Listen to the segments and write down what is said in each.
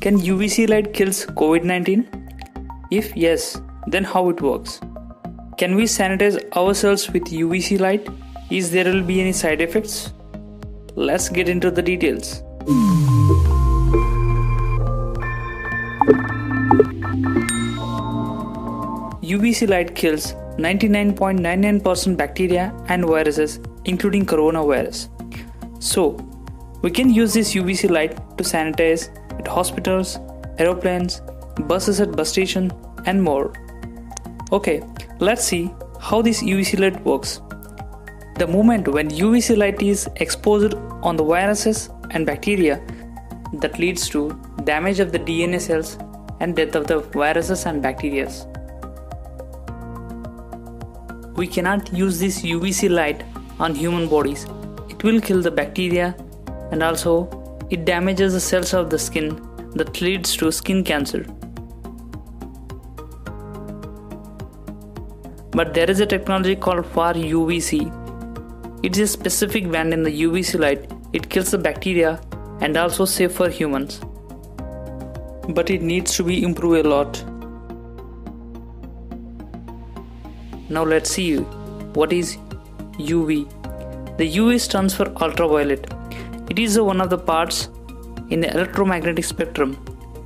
Can UVC light kills COVID-19? If yes, then how it works? Can we sanitize ourselves with UVC light? Is there will be any side effects? Let's get into the details. UVC light kills 99.99% bacteria and viruses including coronavirus. So, we can use this UVC light to sanitize at hospitals, aeroplanes, buses at bus station and more. Okay, let's see how this UVC light works. The moment when UVC light is exposed on the viruses and bacteria that leads to damage of the DNA cells and death of the viruses and bacteria. We cannot use this UVC light on human bodies. It will kill the bacteria and also it damages the cells of the skin that leads to skin cancer. But there is a technology called far UVC. It is a specific band in the UVC light. It kills the bacteria and also safe for humans. But it needs to be improved a lot. Now let's see what is UV. The UV stands for ultraviolet. It is one of the parts in the electromagnetic spectrum.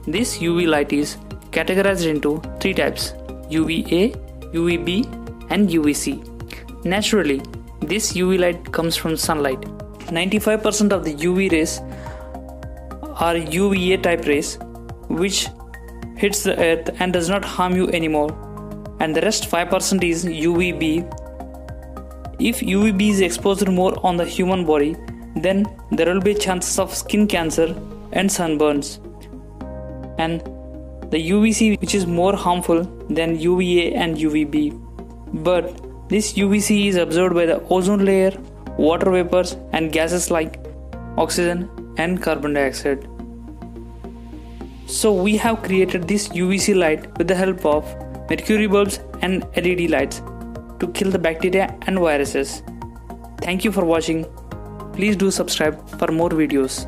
This UV light is categorized into three types UVA, UVB, and UVC. Naturally, this UV light comes from sunlight. 95% of the UV rays are UVA type rays, which hits the earth and does not harm you anymore. And the rest 5% is UVB. If UVB is exposed more on the human body, then there will be chances of skin cancer and sunburns. And the UVC, which is more harmful than UVA and UVB. But this UVC is absorbed by the ozone layer, water vapors, and gases like oxygen and carbon dioxide. So, we have created this UVC light with the help of mercury bulbs and LED lights to kill the bacteria and viruses. Thank you for watching. Please do subscribe for more videos.